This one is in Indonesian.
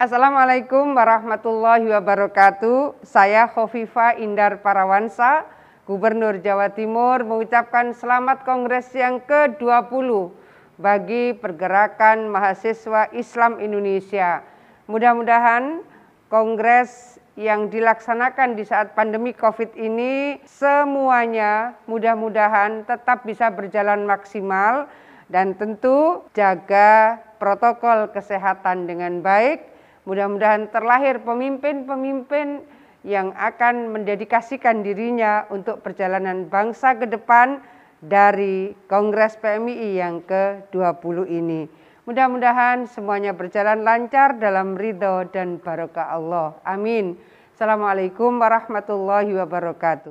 Assalamualaikum warahmatullahi wabarakatuh. Saya Khofifa Indar Parawansa, Gubernur Jawa Timur mengucapkan selamat Kongres yang ke-20 bagi pergerakan mahasiswa Islam Indonesia. Mudah-mudahan Kongres yang dilaksanakan di saat pandemi COVID ini semuanya mudah-mudahan tetap bisa berjalan maksimal dan tentu jaga protokol kesehatan dengan baik Mudah-mudahan terlahir pemimpin-pemimpin yang akan mendedikasikan dirinya untuk perjalanan bangsa ke depan dari Kongres PMI yang ke-20 ini. Mudah-mudahan semuanya berjalan lancar dalam ridho dan barokah Allah. Amin. Assalamualaikum warahmatullahi wabarakatuh.